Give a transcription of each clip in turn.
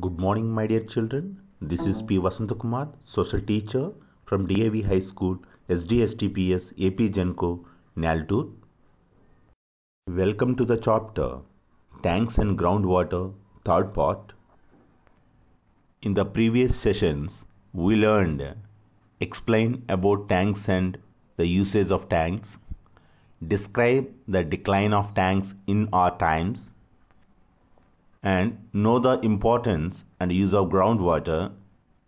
Good morning, my dear children. This is P. Vasantakumar, social teacher from DAV High School, SDSTPS, AP Genco, Nelatur. Welcome to the chapter Tanks and Groundwater, third part. In the previous sessions, we learned explain about tanks and the usage of tanks, describe the decline of tanks in our times, and know the importance and use of groundwater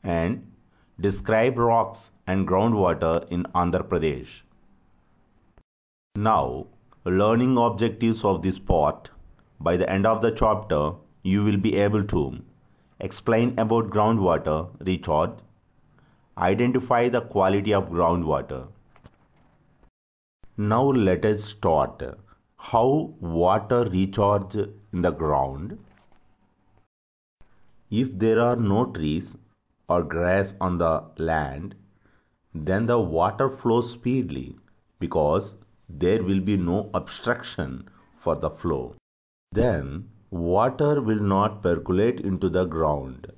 and describe rocks and groundwater in Andhra Pradesh. Now, learning objectives of this part. By the end of the chapter, you will be able to explain about groundwater recharge, identify the quality of groundwater. Now let us start how water recharge in the ground if there are no trees or grass on the land, then the water flows speedily because there will be no obstruction for the flow. Then water will not percolate into the ground.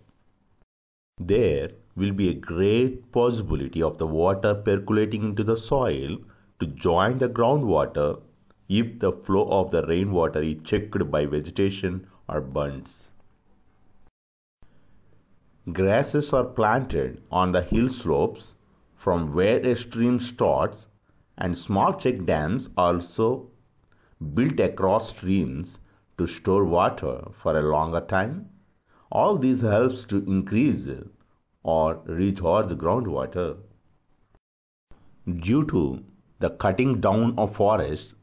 There will be a great possibility of the water percolating into the soil to join the groundwater if the flow of the rainwater is checked by vegetation or bunds. Grasses are planted on the hill slopes from where a stream starts, and small check dams also built across streams to store water for a longer time. All this helps to increase or recharge groundwater. Due to the cutting down of forests,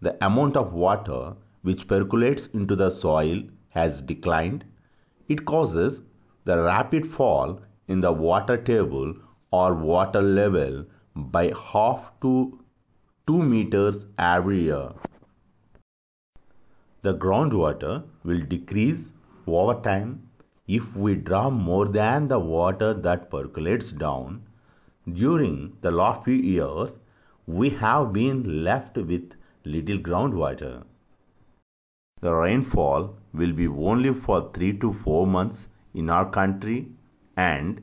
the amount of water which percolates into the soil has declined. It causes the rapid fall in the water table or water level by half to 2 meters every year. The groundwater will decrease over time if we draw more than the water that percolates down. During the last few years, we have been left with little groundwater. The rainfall will be only for 3 to 4 months in our country and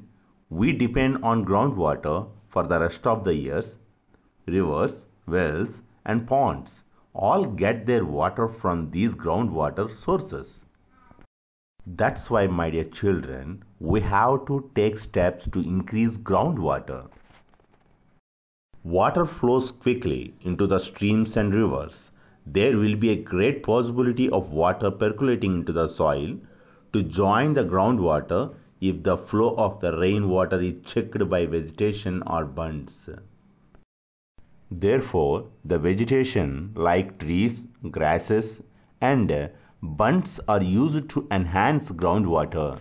we depend on groundwater for the rest of the years. Rivers, wells, and ponds all get their water from these groundwater sources. That's why, my dear children, we have to take steps to increase groundwater. Water flows quickly into the streams and rivers. There will be a great possibility of water percolating into the soil to join the groundwater if the flow of the rainwater is checked by vegetation or bunds. Therefore, the vegetation like trees, grasses, and bunds are used to enhance groundwater.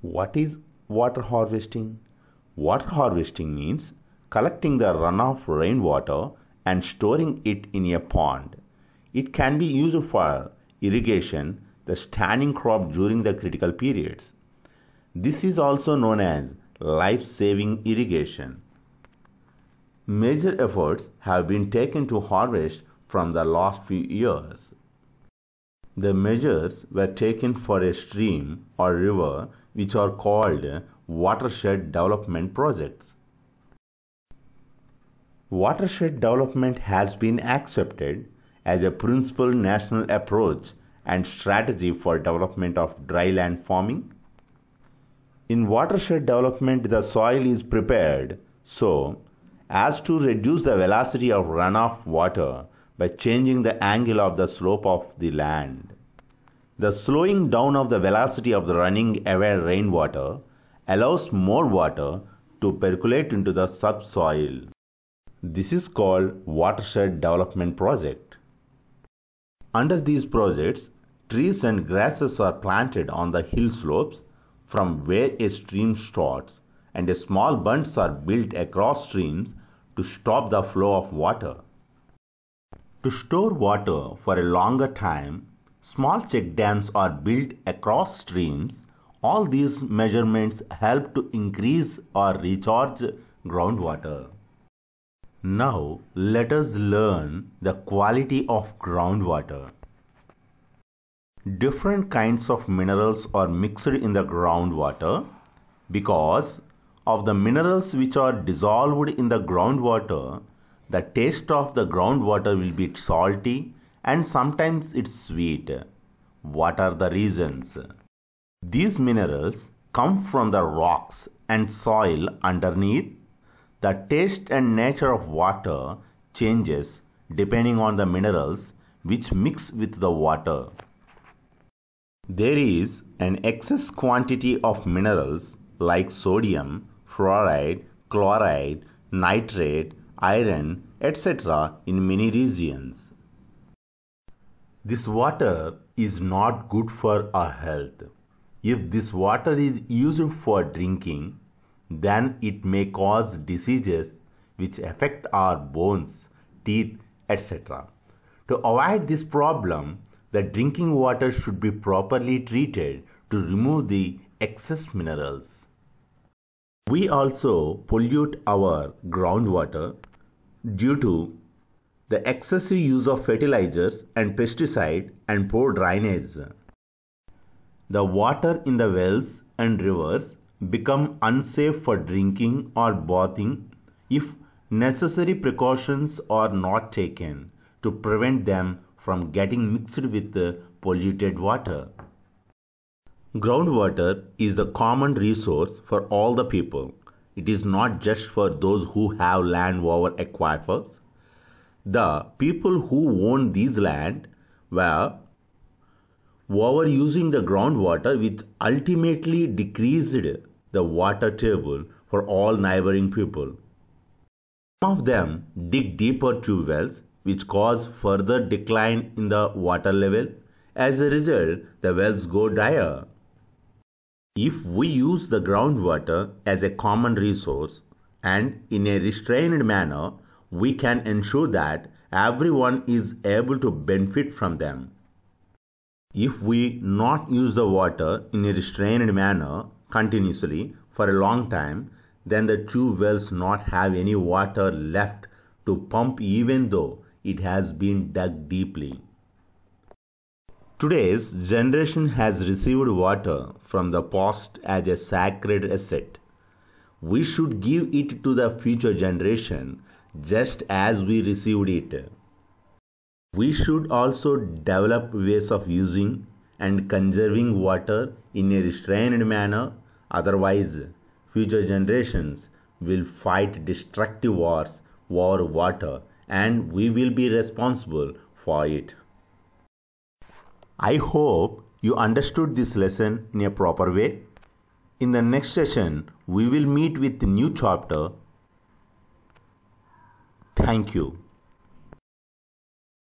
What is water harvesting? Water harvesting means collecting the runoff rainwater and storing it in a pond. It can be used for irrigation the standing crop during the critical periods. This is also known as life saving irrigation. Major efforts have been taken to harvest from the last few years. The measures were taken for a stream or river which are called watershed development projects. Watershed development has been accepted as a principal national approach and strategy for development of dry land farming. In watershed development, the soil is prepared so as to reduce the velocity of runoff water by changing the angle of the slope of the land. The slowing down of the velocity of the running away rainwater allows more water to percolate into the subsoil. This is called watershed development project. Under these projects, Trees and grasses are planted on the hill slopes from where a stream starts, and small bunds are built across streams to stop the flow of water. To store water for a longer time, small check dams are built across streams. All these measurements help to increase or recharge groundwater. Now, let us learn the quality of groundwater. Different kinds of minerals are mixed in the groundwater because of the minerals which are dissolved in the groundwater the taste of the groundwater will be salty and sometimes it's sweet. What are the reasons? These minerals come from the rocks and soil underneath. The taste and nature of water changes depending on the minerals which mix with the water. There is an excess quantity of minerals like sodium, fluoride, chloride, nitrate, iron, etc. in many regions. This water is not good for our health. If this water is used for drinking, then it may cause diseases which affect our bones, teeth, etc. To avoid this problem, the drinking water should be properly treated to remove the excess minerals. We also pollute our groundwater due to the excessive use of fertilizers and pesticide and poor drainage. The water in the wells and rivers become unsafe for drinking or bathing if necessary precautions are not taken to prevent them from getting mixed with the polluted water. Groundwater is the common resource for all the people. It is not just for those who have land over aquifers. The people who own these land were overusing the groundwater which ultimately decreased the water table for all neighboring people. Some of them dig deeper tube wells which cause further decline in the water level. As a result, the wells go drier. If we use the groundwater as a common resource and in a restrained manner, we can ensure that everyone is able to benefit from them. If we not use the water in a restrained manner continuously for a long time, then the tube wells not have any water left to pump even though it has been dug deeply. Today's generation has received water from the past as a sacred asset. We should give it to the future generation just as we received it. We should also develop ways of using and conserving water in a restrained manner, otherwise, future generations will fight destructive wars over water and we will be responsible for it. I hope you understood this lesson in a proper way. In the next session, we will meet with new chapter. Thank you.